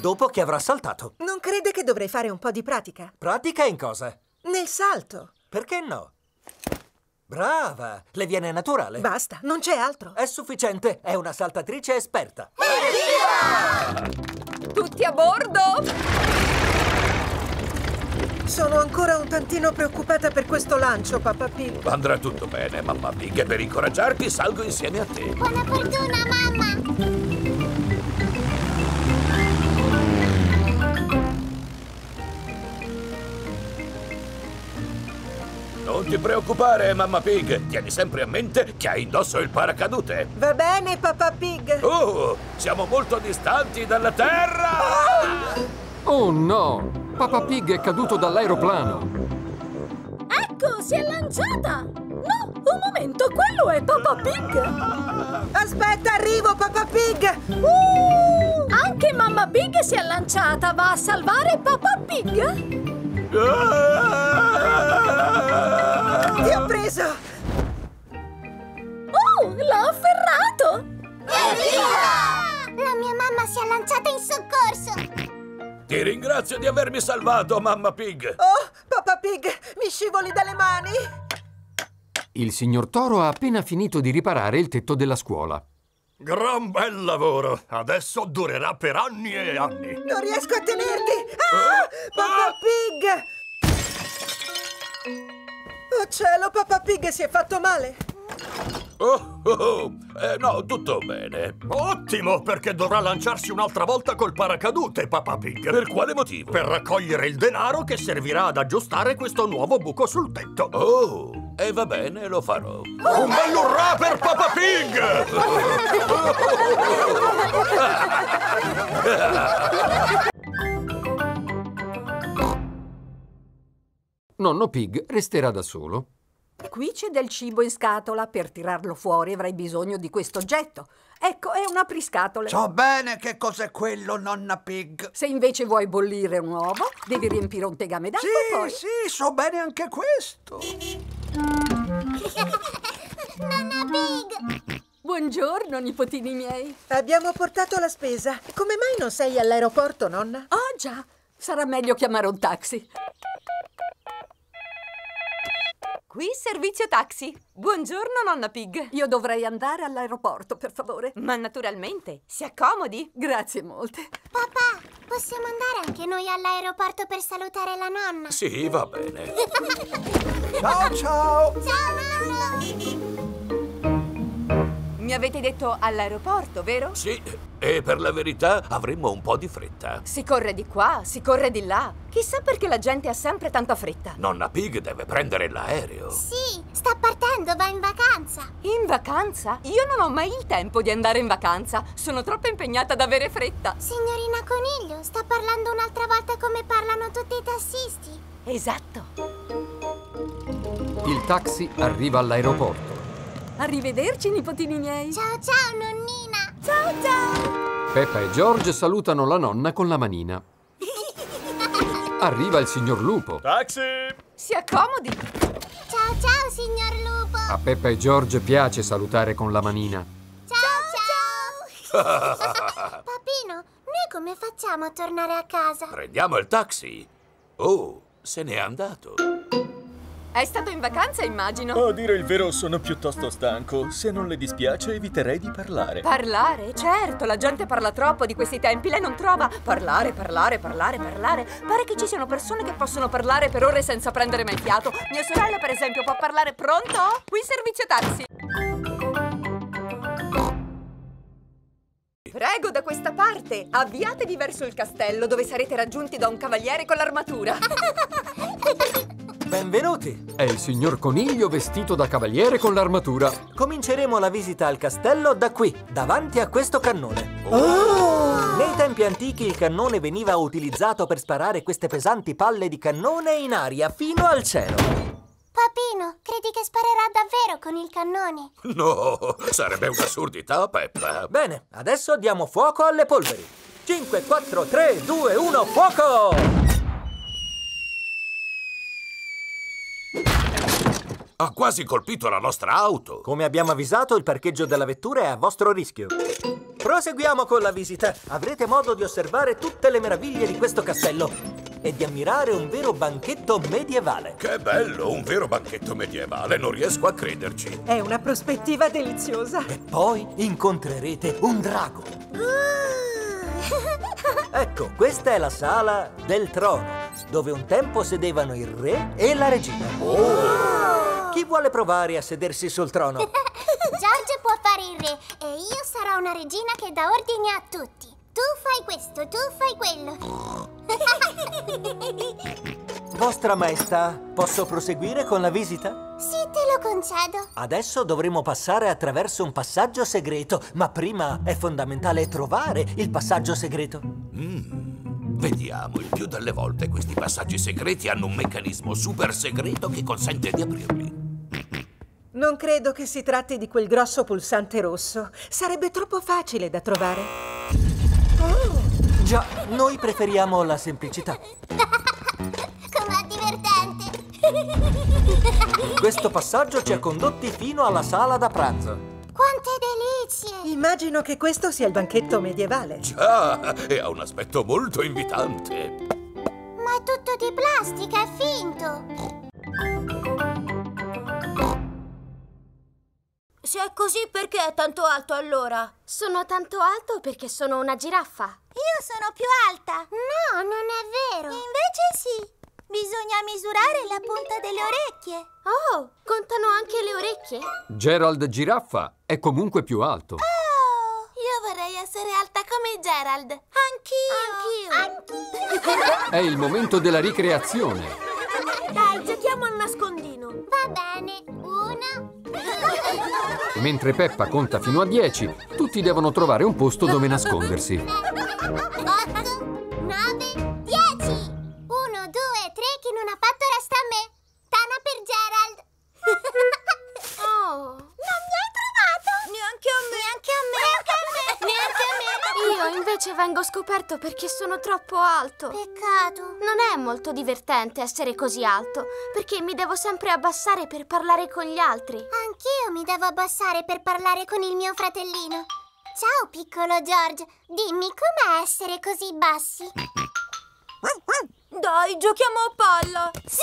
dopo che avrà saltato. Non crede che dovrei fare un po' di pratica? Pratica in cosa? Nel salto. Perché no? Brava! Le viene naturale. Basta, non c'è altro. È sufficiente, è una saltatrice esperta. Tutti a bordo? Sono ancora un tantino preoccupata per questo lancio, Papà Pig. Andrà tutto bene, mamma Pig, e per incoraggiarti salgo insieme a te. Buona fortuna, mamma! Ti preoccupare, mamma Pig. Tieni sempre a mente che hai indosso il paracadute. Va bene, Papà Pig. Oh, siamo molto distanti dalla Terra! Oh no! Papa Pig è caduto dall'aeroplano. Ecco, si è lanciata! No, un momento, quello è Papa Pig! Aspetta, arrivo, Papà Pig. Uh, anche Mamma Pig si è lanciata! Va a salvare Papa Pig? Ho preso. Oh, l'ha afferrato! Evviva! La mia mamma si è lanciata in soccorso! Ti ringrazio di avermi salvato, mamma Pig. Oh, Papà Pig, mi scivoli dalle mani. Il signor Toro ha appena finito di riparare il tetto della scuola. Gran bel lavoro. Adesso durerà per anni e anni. Non riesco a tenerti. Ah, Papà Pig. Cielo, Papà Pig si è fatto male. Oh, oh, oh. Eh, no, tutto bene. Ottimo, perché dovrà lanciarsi un'altra volta col paracadute, Papà Pig. Per quale motivo? Per raccogliere il denaro che servirà ad aggiustare questo nuovo buco sul tetto. Oh, e va bene, lo farò. Un bel urrà per Papà Pig! Nonno Pig resterà da solo. Qui c'è del cibo in scatola. Per tirarlo fuori avrai bisogno di questo oggetto. Ecco, è un apriscatole. So bene che cos'è quello, nonna Pig. Se invece vuoi bollire un uovo, devi riempire un tegame d'acqua e Sì, poi... sì, so bene anche questo. Nonna Pig! Buongiorno, nipotini miei. Abbiamo portato la spesa. Come mai non sei all'aeroporto, nonna? Ah, già. Sarà meglio chiamare un taxi. Qui servizio taxi. Buongiorno, nonna Pig. Io dovrei andare all'aeroporto, per favore. Ma naturalmente, si accomodi. Grazie molte. Papà, possiamo andare anche noi all'aeroporto per salutare la nonna? Sì, va bene. Ciao, ciao. Ciao, nonno! Mi avete detto all'aeroporto, vero? Sì, e per la verità avremmo un po' di fretta. Si corre di qua, si corre di là. Chissà perché la gente ha sempre tanta fretta. Nonna Pig deve prendere l'aereo. Sì, sta partendo, va in vacanza. In vacanza? Io non ho mai il tempo di andare in vacanza. Sono troppo impegnata ad avere fretta. Signorina Coniglio, sta parlando un'altra volta come parlano tutti i tassisti. Esatto. Il taxi arriva all'aeroporto. Arrivederci, nipotini miei. Ciao, ciao, nonnina. Ciao, ciao. Peppa e George salutano la nonna con la manina. Arriva il signor Lupo. Taxi! Si accomodi. Ciao, ciao, signor Lupo. A Peppa e George piace salutare con la manina. Ciao, ciao. Papino, noi come facciamo a tornare a casa? Prendiamo il taxi. Oh, se n'è andato. È stato in vacanza, immagino. A dire il vero sono piuttosto stanco. Se non le dispiace eviterei di parlare. Parlare? Certo, la gente parla troppo di questi tempi. Lei non trova parlare, parlare, parlare, parlare. Pare che ci siano persone che possono parlare per ore senza prendere mai fiato. Mia sorella, per esempio, può parlare pronto? Qui servizio taxi. Prego, da questa parte. Avviatevi verso il castello dove sarete raggiunti da un cavaliere con l'armatura. Benvenuti! È il signor Coniglio vestito da cavaliere con l'armatura. Cominceremo la visita al castello da qui, davanti a questo cannone. Nei tempi antichi il cannone veniva utilizzato per sparare queste pesanti palle di cannone in aria fino al cielo. Papino, credi che sparerà davvero con il cannone? No, sarebbe un'assurdità, Peppa. Bene, adesso diamo fuoco alle polveri. 5, 4, 3, 2, 1, fuoco! Ha quasi colpito la nostra auto. Come abbiamo avvisato, il parcheggio della vettura è a vostro rischio. Proseguiamo con la visita. Avrete modo di osservare tutte le meraviglie di questo castello e di ammirare un vero banchetto medievale. Che bello, un vero banchetto medievale, non riesco a crederci. È una prospettiva deliziosa. E poi incontrerete un drago. Ecco, questa è la sala del trono, dove un tempo sedevano il re e la regina. Chi vuole provare a sedersi sul trono? George può fare il re e io sarò una regina che dà ordini a tutti. Tu fai questo, tu fai quello. Vostra Maestà, posso proseguire con la visita? sì, te lo concedo. Adesso dovremo passare attraverso un passaggio segreto, ma prima è fondamentale trovare il passaggio segreto. Vediamo, il più delle volte questi passaggi segreti hanno un meccanismo super segreto che consente di aprirli. Non credo che si tratti di quel grosso pulsante rosso. Sarebbe troppo facile da trovare. Già, noi preferiamo la semplicità. Com'è divertente. Questo passaggio ci ha condotti fino alla sala da pranzo. Quante delizie. Immagino che questo sia il banchetto medievale. Già, e ha un aspetto molto invitante. Ma è tutto di plastica, è finto. Se è così, perché è tanto alto allora? Sono tanto alto perché sono una giraffa. Io sono più alta. No, non è vero. Invece sì. Bisogna misurare la punta delle orecchie. Oh, contano anche le orecchie? Gerald Giraffa è comunque più alto. Oh, io vorrei essere alta come Gerald. Anch'io. Anch'io. È il momento della ricreazione. Dai, giochiamo al nascondino. Va bene. Una. Mentre Peppa conta fino a 10, tutti devono trovare un posto dove nascondersi. Vengo scoperto perché sono troppo alto. Peccato. Non è molto divertente essere così alto, perché mi devo sempre abbassare per parlare con gli altri. Anch'io mi devo abbassare per parlare con il mio fratellino. Ciao, piccolo George. Dimmi com'è essere così bassi. Dai, giochiamo a palla! Sì!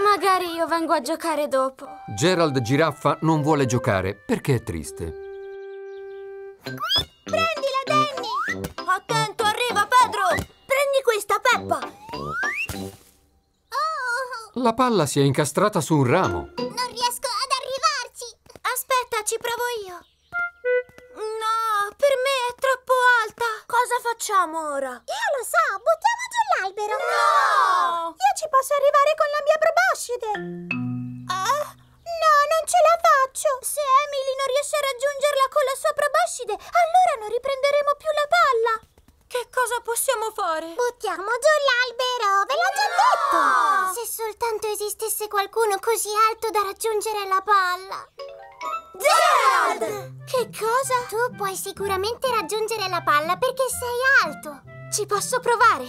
Magari io vengo a giocare dopo. Gerald Giraffa non vuole giocare perché è triste. Attento, arriva Pedro! Prendi questa, Peppa! Oh, La palla si è incastrata su un ramo. non riesco ad arrivarci. Aspetta, ci provo io. No, per me è troppo alta. Cosa facciamo ora? Io lo so, buttiamo giù l'albero. No! Io ci posso arrivare con la mia proboscide. Ah, No, non ce la faccio. Se Emily non riesce a raggiungerla con la sua proboscide, allora non riprenderemo più la palla. che cosa possiamo fare? Buttiamo giù l'albero, ve l'ho già detto! Se soltanto esistesse qualcuno così alto da raggiungere la palla. Gerald! Che cosa? Tu puoi sicuramente raggiungere la palla perché sei alto. Ci posso provare.